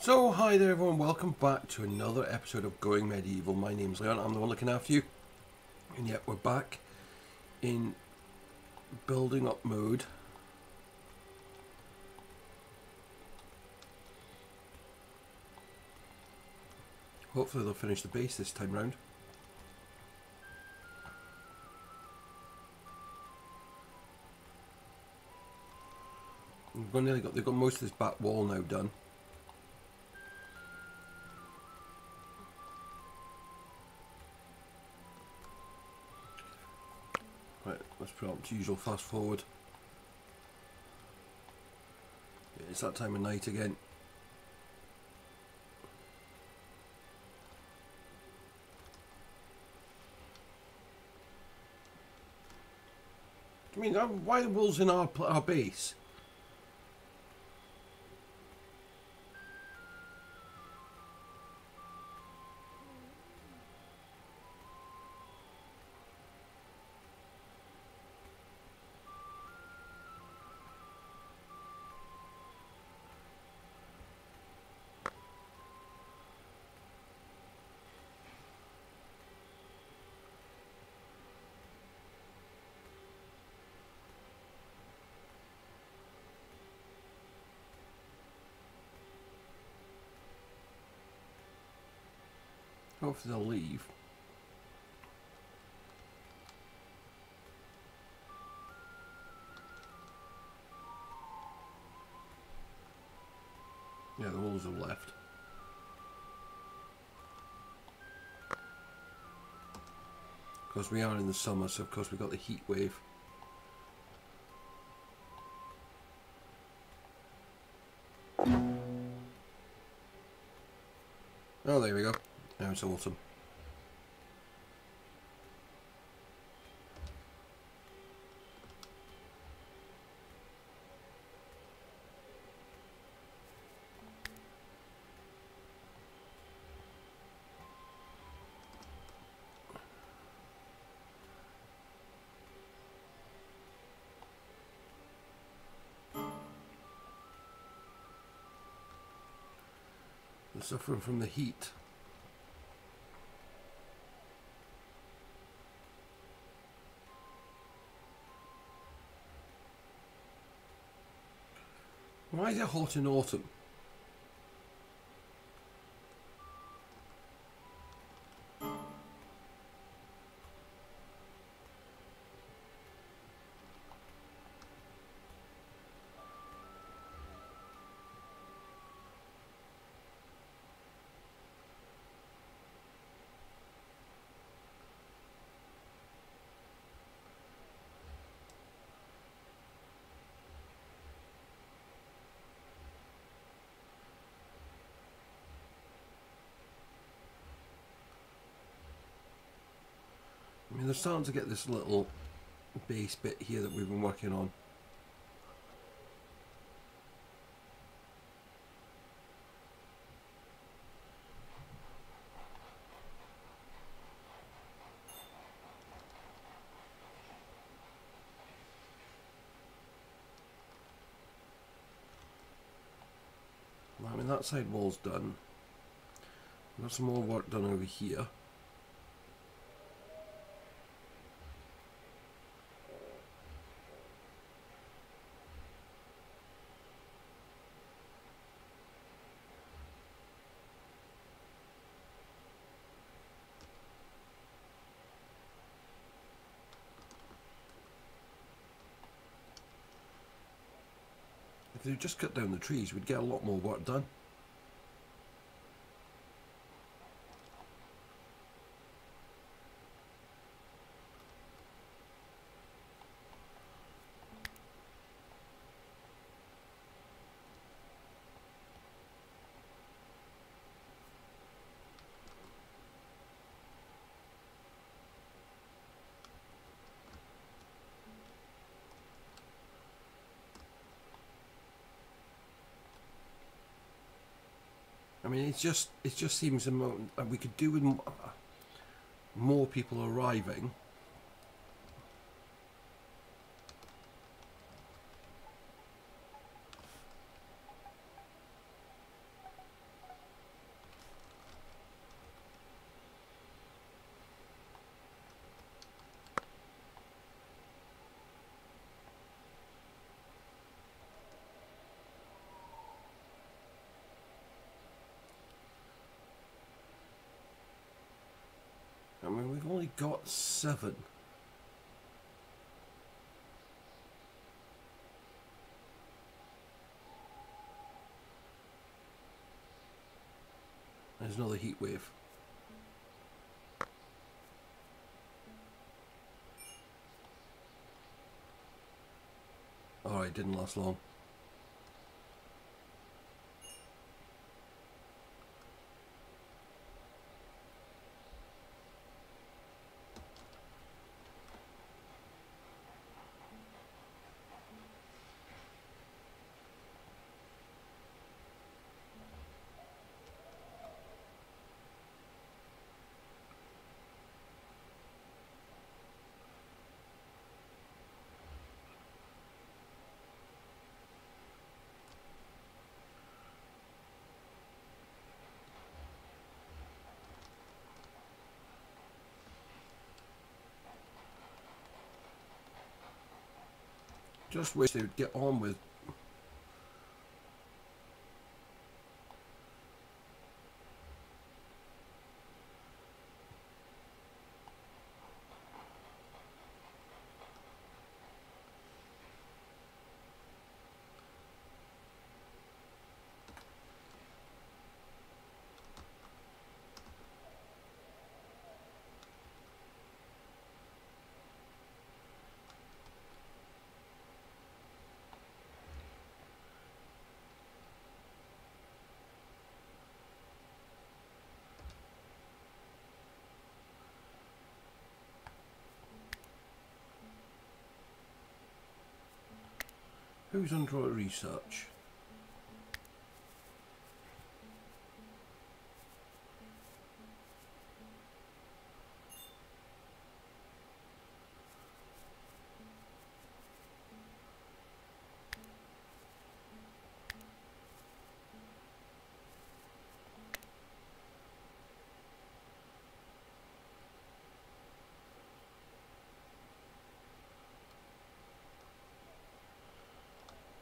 So, hi there everyone, welcome back to another episode of Going Medieval. My name's Leon, I'm the one looking after you. And yet we're back in building up mode. Hopefully they'll finish the base this time round. Nearly got, they've got most of this back wall now done. To usual fast forward. It's that time of night again. I mean, uh, why the wolves in our, our base? Hopefully they'll leave. Yeah, the wolves have left. Because we are in the summer, so of course we've got the heat wave. Oh, there we go. Now it's autumn. Suffering from the heat. Why is it hot in autumn? They're starting to get this little base bit here that we've been working on. I mean, that side wall's done. We've got some more work done over here. They just cut down the trees, we'd get a lot more work done. I mean, it's just it just seems we could do with more people arriving. I mean, we've only got seven. There's another heat wave. Oh, Alright, didn't last long. Just wish they would get on with Who's under research?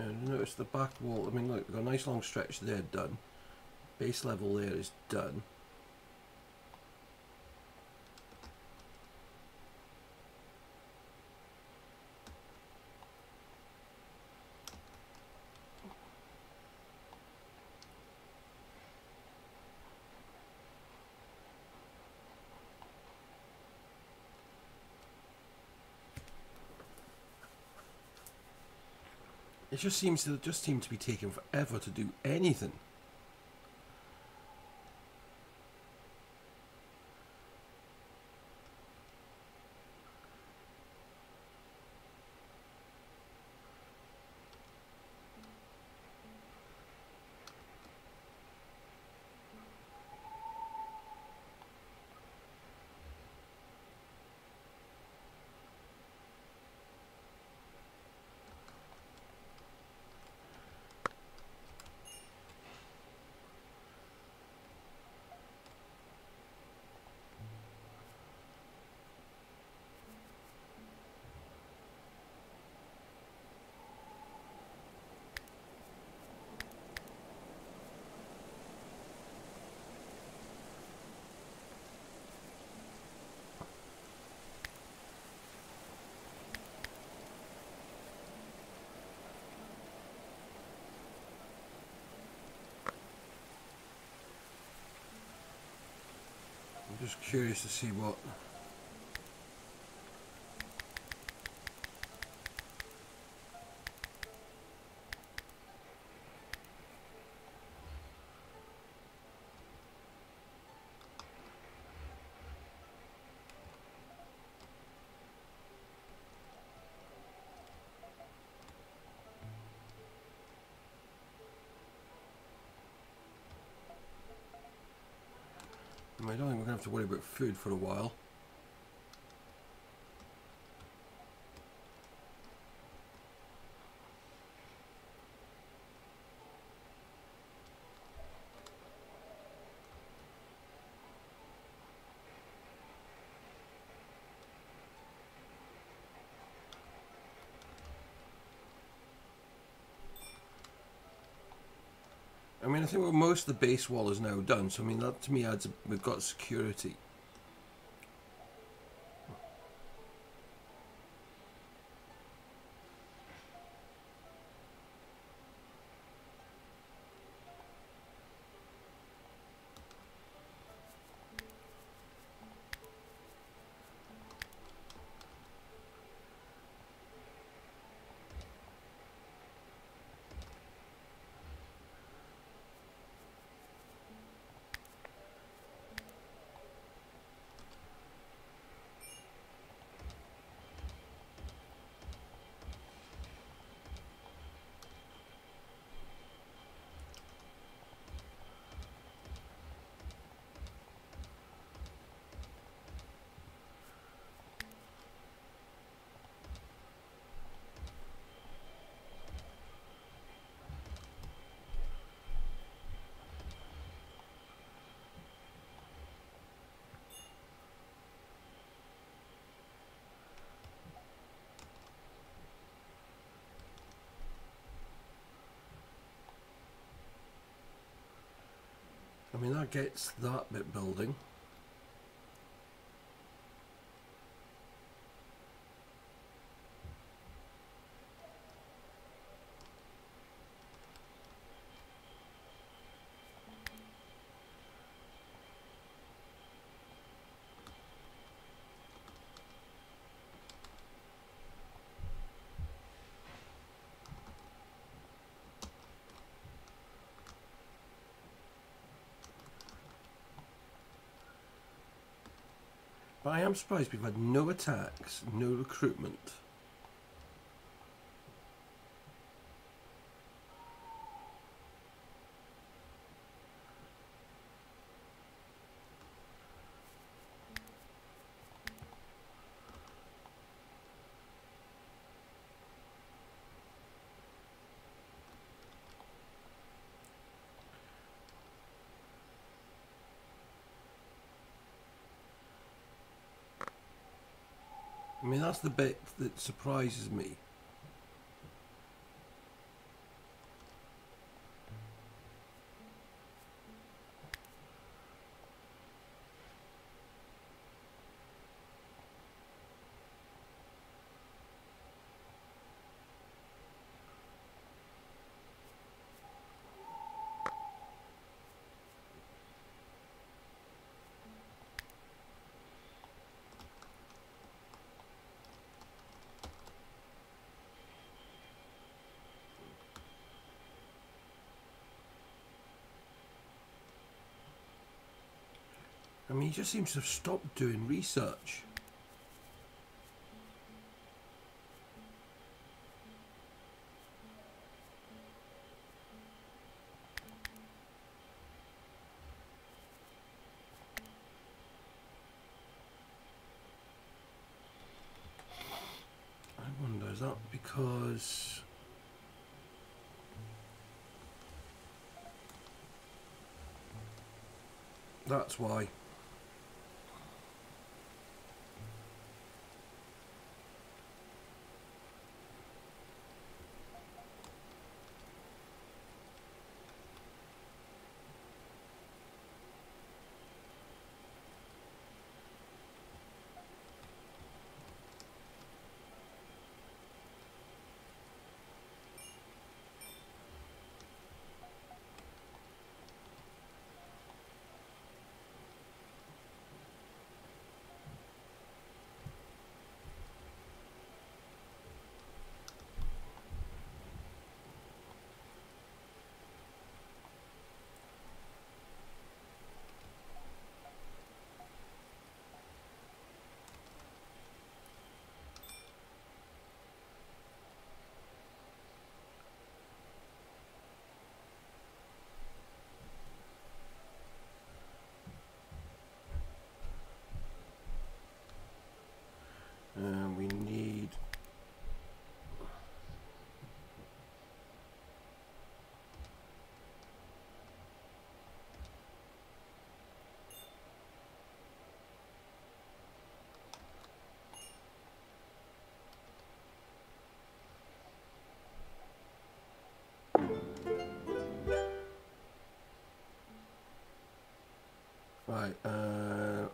And notice the back wall, I mean look, we've got a nice long stretch there done. Base level there is done. It just seems to just seem to be taking forever to do anything. Just curious to see what I don't think we're going to have to worry about food for a while. I think well, most of the base wall is now done, so I mean, that to me adds, we've got security. Gets that bit building. I am surprised we've had no attacks, no recruitment. I mean, that's the bit that surprises me. I mean, he just seems to have stopped doing research. I wonder, is that because... That's why. And we need Right, uh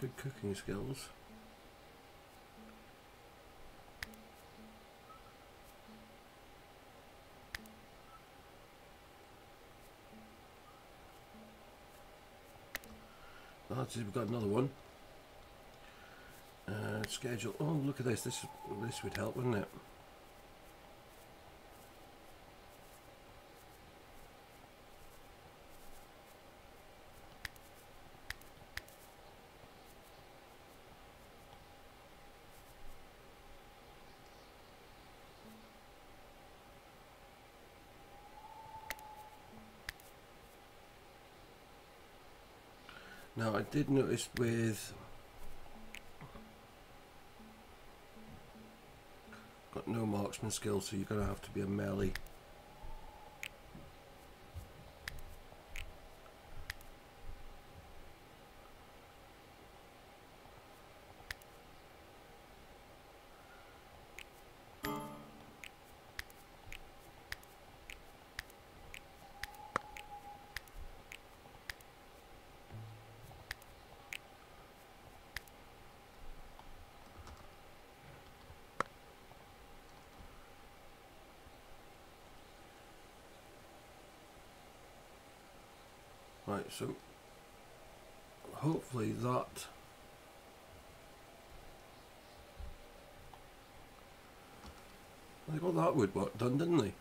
good cooking skills. It, we've got another one. Uh, schedule. Oh, look at this. This this would help, wouldn't it? did notice with got no marksman skill so you're gonna have to be a melee. So hopefully that they got that woodwork done, didn't they?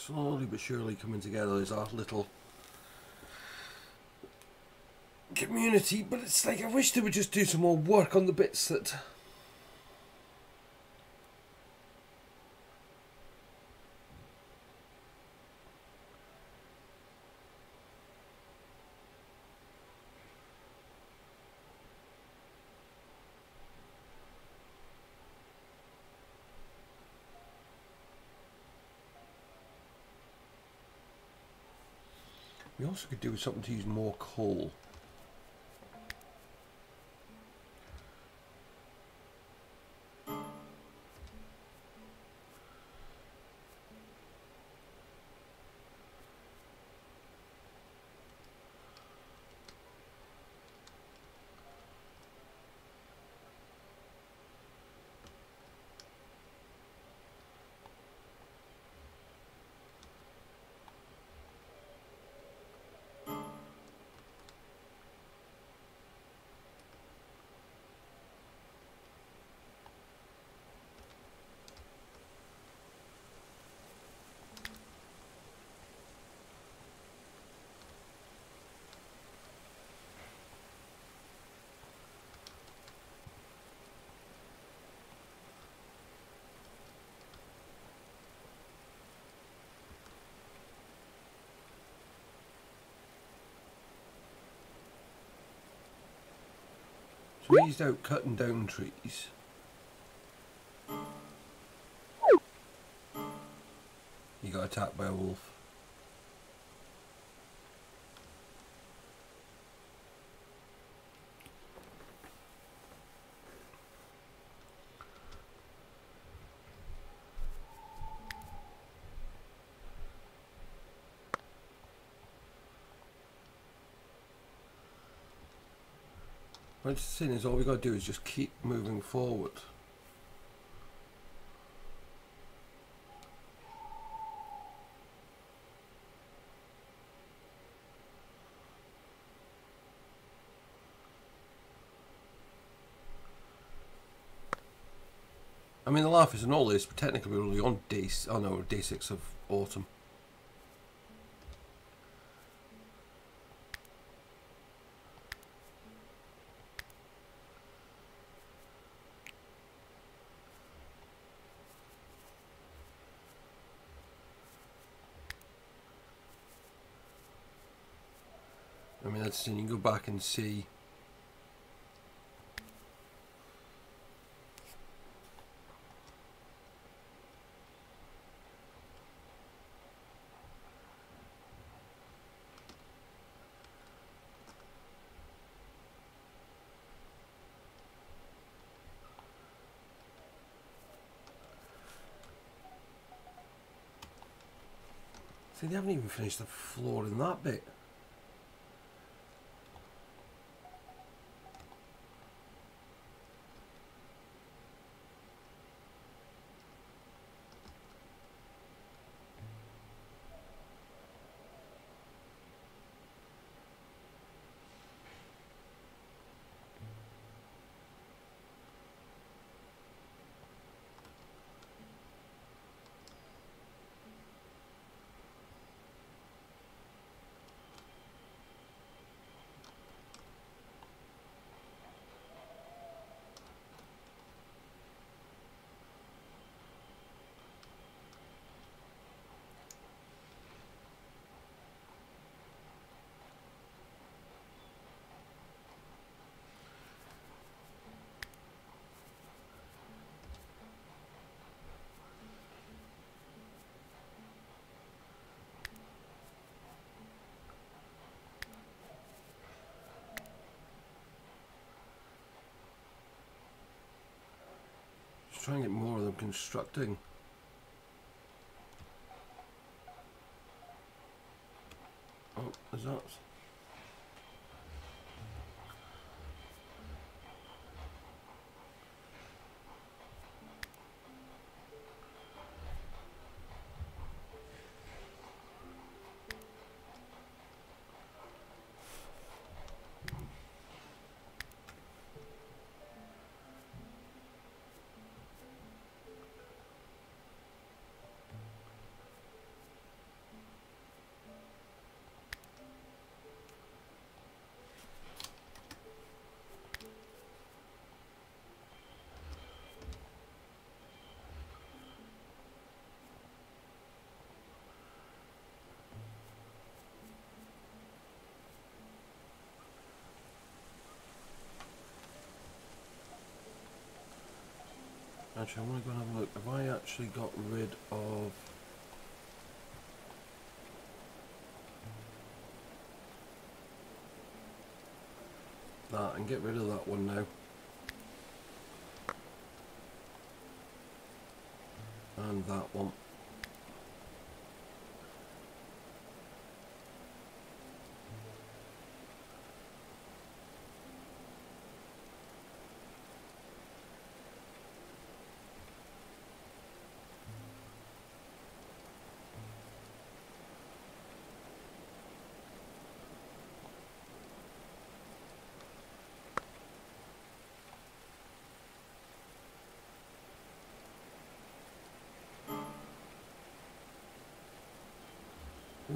Slowly but surely coming together as our little community, but it's like I wish they would just do some more work on the bits that we also could do something to use more coal. Used out cutting down trees. You got attacked by a wolf. It's saying is all we got to do is just keep moving forward. I mean, the laugh is an all this, but technically we're only on day, oh no, day six of autumn. and you go back and see See, they haven't even finished the floor in that bit. Just and get more of them constructing. Actually, I want to go and have a look. Have I actually got rid of... That, and get rid of that one now. And that one.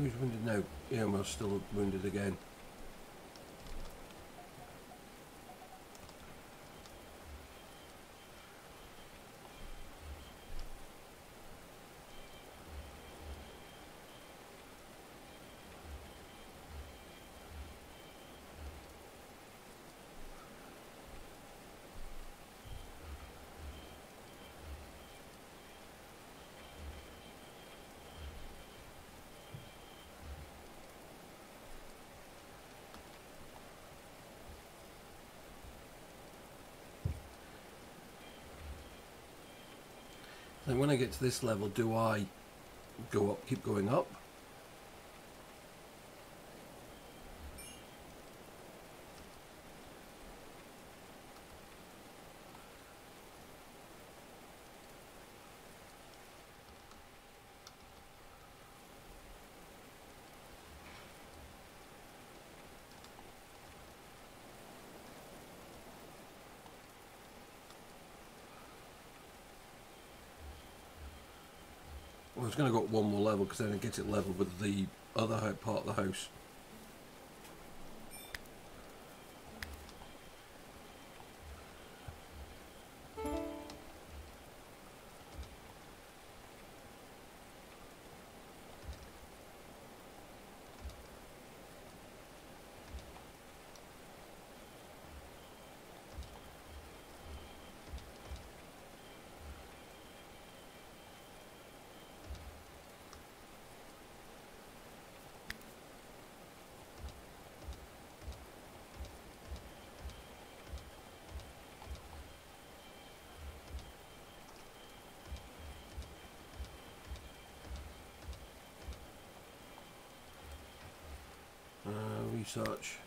Who's wounded now? Irma's still wounded again. Then when I get to this level, do I go up, keep going up? I was going to go up one more level because then it gets it level with the other part of the house. Such.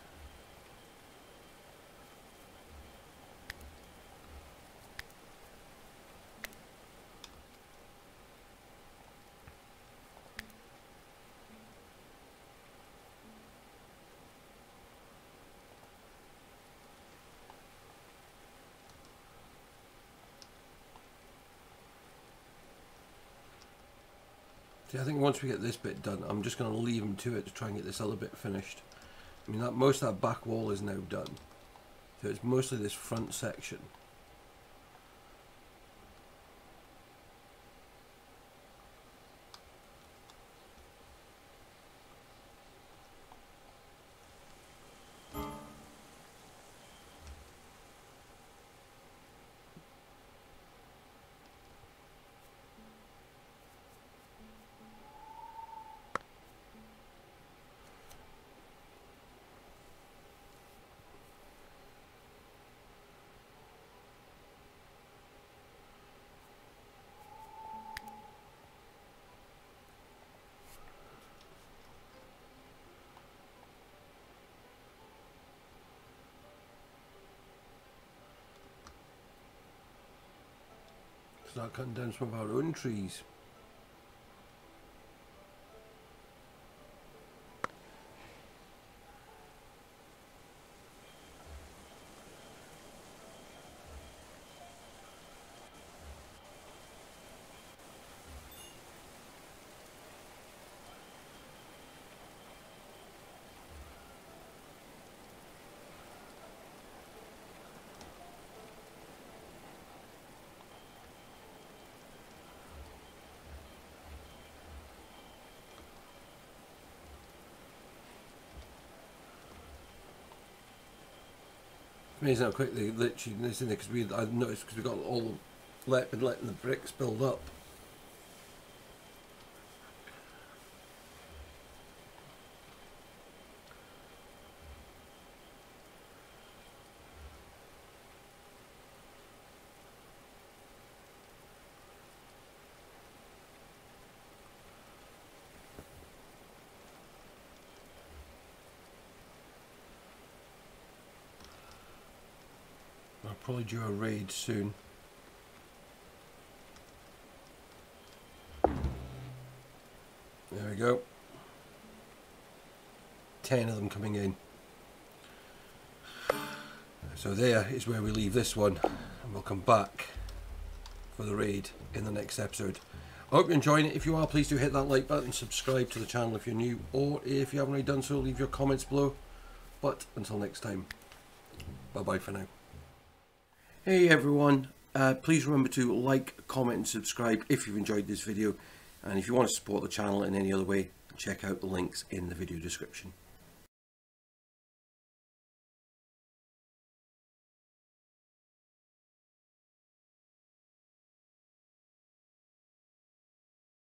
See, I think once we get this bit done, I'm just going to leave them to it to try and get this other bit finished. I mean, that most of that back wall is now done. So it's mostly this front section. Start cutting down some of our own trees. Amazing how quickly literally this in there because we I noticed because we got all let been letting the bricks build up. Probably do a raid soon. There we go. Ten of them coming in. So there is where we leave this one and we'll come back for the raid in the next episode. I hope you're enjoying it. If you are, please do hit that like button, subscribe to the channel if you're new, or if you haven't already done so, leave your comments below. But until next time, bye bye for now. Hey everyone, uh, please remember to like, comment and subscribe if you've enjoyed this video and if you want to support the channel in any other way check out the links in the video description.